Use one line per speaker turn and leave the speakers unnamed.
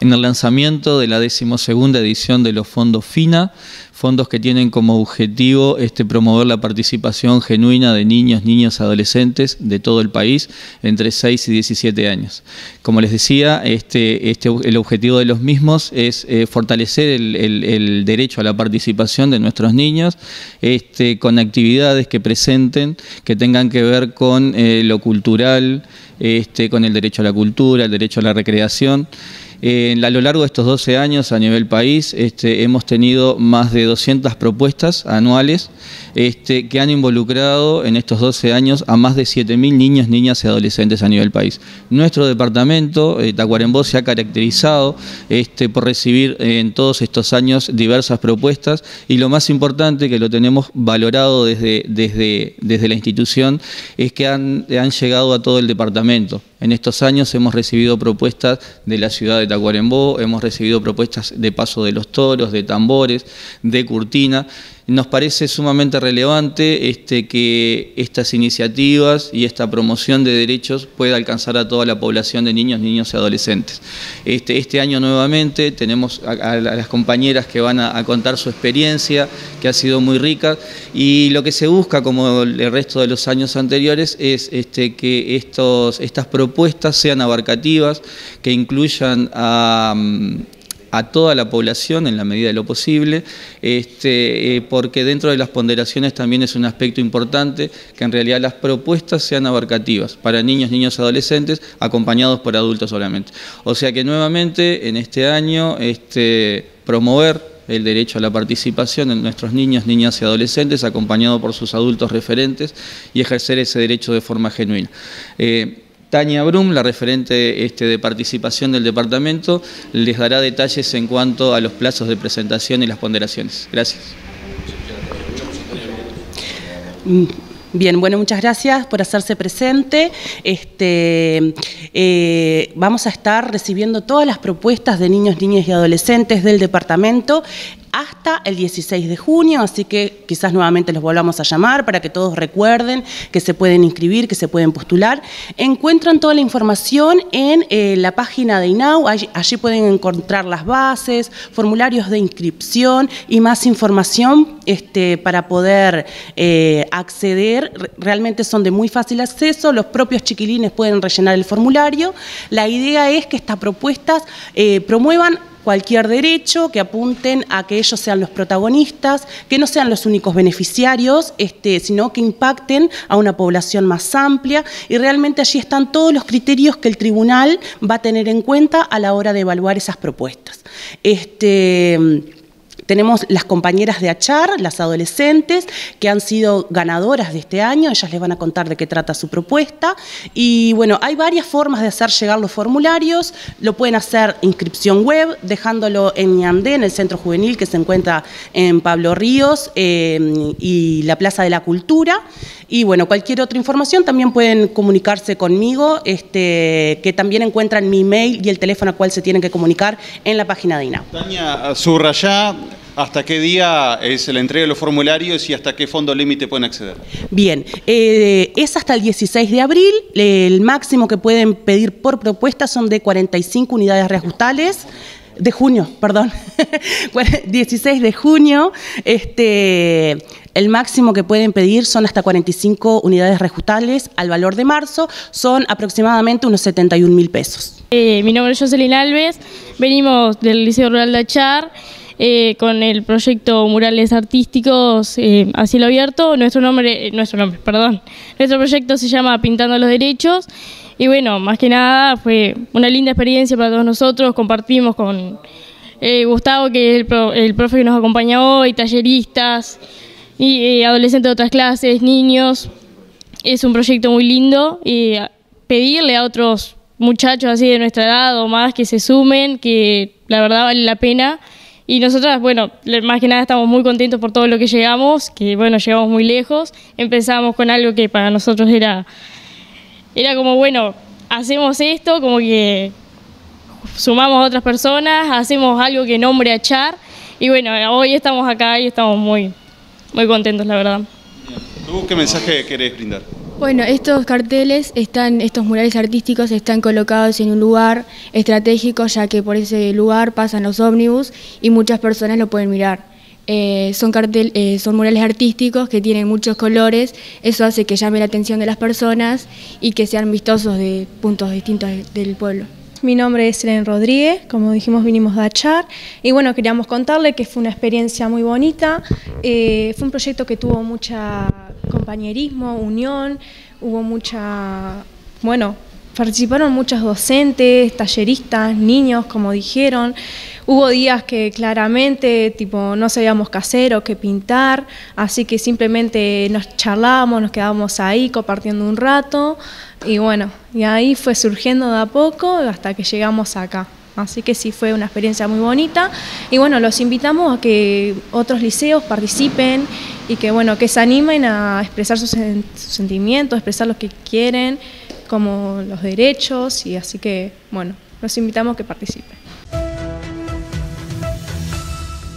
en el lanzamiento de la decimosegunda edición de los fondos FINA, fondos que tienen como objetivo este, promover la participación genuina de niños, niñas, adolescentes de todo el país entre 6 y 17 años. Como les decía, este, este, el objetivo de los mismos es eh, fortalecer el, derecho a la participación de nuestros niños este, con actividades que presenten, que tengan que ver con eh, lo cultural, este, con el derecho a la cultura, el derecho a la recreación. Eh, a lo largo de estos 12 años a nivel país este, hemos tenido más de 200 propuestas anuales este, que han involucrado en estos 12 años a más de 7.000 niños, niñas y adolescentes a nivel país. Nuestro departamento, eh, Tacuarembó, se ha caracterizado este, por recibir en todos estos años diversas propuestas y lo más importante que lo tenemos valorado desde, desde, desde la institución es que han, han llegado a todo el departamento. En estos años hemos recibido propuestas de la ciudad de Tacuarembó, hemos recibido propuestas de Paso de los Toros, de Tambores, de Curtina, nos parece sumamente relevante este, que estas iniciativas y esta promoción de derechos pueda alcanzar a toda la población de niños, niños y adolescentes. Este, este año nuevamente tenemos a, las compañeras que van a, contar su experiencia, que ha sido muy rica, y lo que se busca, como el resto de los años anteriores, es este, que estos, estas propuestas sean abarcativas, que incluyan a, a toda la población en la medida de lo posible, este, eh, porque dentro de las ponderaciones también es un aspecto importante que en realidad las propuestas sean abarcativas para niños, niños, adolescentes, acompañados por adultos solamente. O sea que nuevamente en este año este, promover el derecho a la participación de nuestros niños, niñas y adolescentes, acompañado por sus adultos referentes, y ejercer ese derecho de forma genuina. Eh, Tania Brum, la referente este, de participación del departamento, les dará detalles en cuanto a los plazos de presentación y las ponderaciones. Gracias.
Bien, bueno, muchas gracias por hacerse presente. Este, eh, vamos a estar recibiendo todas las propuestas de niños, niñas y adolescentes del departamento hasta el 16 de junio, así que quizás nuevamente los volvamos a llamar para que todos recuerden que se pueden inscribir, que se pueden postular. Encuentran toda la información en eh, la página de INAU, allí, pueden encontrar las bases, formularios de inscripción y más información este, para poder eh, acceder. Realmente son de muy fácil acceso, los propios chiquilines pueden rellenar el formulario. La idea es que estas propuestas eh, promuevan cualquier derecho, que apunten a que ellos sean los protagonistas, que no sean los únicos beneficiarios, este, sino que impacten a una población más amplia y realmente allí están todos los criterios que el tribunal va a tener en cuenta a la hora de evaluar esas propuestas. Este, tenemos las compañeras de Achar, las adolescentes, que han sido ganadoras de este año, ellas les van a contar de qué trata su propuesta. Y bueno, hay varias formas de hacer llegar los formularios, lo pueden hacer inscripción web, dejándolo en Ñandé, en el centro juvenil que se encuentra en Pablo Ríos eh, y la Plaza de la Cultura. Y bueno, cualquier otra información también pueden comunicarse conmigo, este, que también encuentran mi email y el teléfono al cual se tienen que comunicar en la página de INAU.
Tania, subrayá hasta qué día es la entrega de los formularios y hasta qué fondo límite pueden acceder.
Bien, eh, es hasta el 16 de abril, el máximo que pueden pedir por propuesta son de 45 unidades reajustales. De junio, perdón, 16 de junio, este, el máximo que pueden pedir son hasta 45 unidades reajustables, al valor de marzo. Son aproximadamente unos 71 mil pesos.
Eh, mi nombre es Jocelyn Alves, venimos del Liceo Rural de Achar, eh, con el proyecto Murales Artísticos eh, a cielo abierto. Nuestro nombre, nuestro nombre, perdón, nuestro proyecto se llama Pintando los Derechos y bueno, más que nada fue una linda experiencia para todos nosotros, compartimos con eh, Gustavo, que es el, profe que nos acompañó, y talleristas, y eh, adolescentes de otras clases, niños. Es un proyecto muy lindo y pedirle a otros muchachos así de nuestra edad o más que se sumen, que la verdad vale la pena. Y nosotras, bueno, más que nada estamos muy contentos por todo lo que llegamos, que bueno, llegamos muy lejos. Empezamos con algo que para nosotros era era como, bueno, hacemos esto, como que sumamos a otras personas, hacemos algo que nombre a Char, y bueno, hoy estamos acá y estamos muy, muy contentos, la verdad.
¿Tú qué mensaje querés brindar?
Bueno, estos carteles están, estos murales artísticos están colocados en un lugar estratégico, ya que por ese lugar pasan los ómnibus y muchas personas lo pueden mirar. Eh, son, cartel, eh, son murales artísticos que tienen muchos colores, eso hace que llame la atención de las personas y que sean vistosos de puntos distintos del pueblo.
Mi nombre es Elen Rodríguez, como dijimos vinimos de Achar y bueno, queríamos contarle que fue una experiencia muy bonita, eh, fue un proyecto que tuvo mucha compañerismo, unión, hubo mucha, bueno, participaron muchos docentes, talleristas, niños, como dijeron. Hubo días que claramente tipo no sabíamos qué hacer o qué pintar, así que simplemente nos charlábamos, nos quedábamos ahí compartiendo un rato y bueno, y ahí fue surgiendo de a poco hasta que llegamos acá. Así que sí fue una experiencia muy bonita y bueno, los invitamos a que otros liceos participen y que bueno, que se animen a expresar sus, sentimientos, expresar lo que quieren, como los derechos y así que bueno, los invitamos a que participen.